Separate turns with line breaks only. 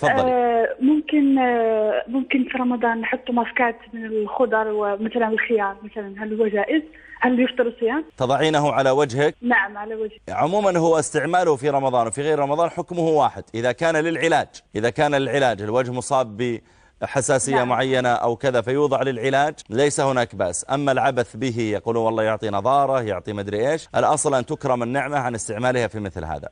تفضلي.
آه ممكن آه ممكن في رمضان نحط ماسكات من الخضر ومثلا الخيار مثلا هل هو جائز؟ هل يفطر الصيام؟
تضعينه على وجهك؟
نعم على وجهي.
عموما هو استعماله في رمضان وفي غير رمضان حكمه واحد. إذا كان للعلاج إذا كان للعلاج الوجه مصاب بحساسية
نعم.
معينة أو كذا فيوضع للعلاج ليس هناك بأس. أما العبث به يقولون والله يعطي نظارة يعطي مدري إيش. الأصل أن تكرم النعمة عن استعمالها في مثل هذا.